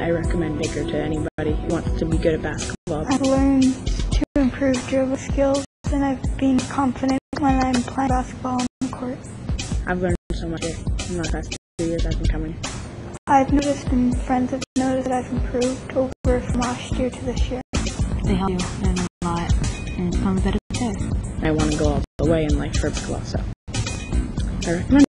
I recommend Baker to anybody who wants to be good at basketball. I've learned to improve dribble skills and I've been confident when I'm playing basketball on the court. I've learned so much in the past two years I've been coming. I've noticed and friends have noticed that I've improved over from last year to this year. They help you learn a lot and become a better player. I want to go all the way in life for basketball, so I recommend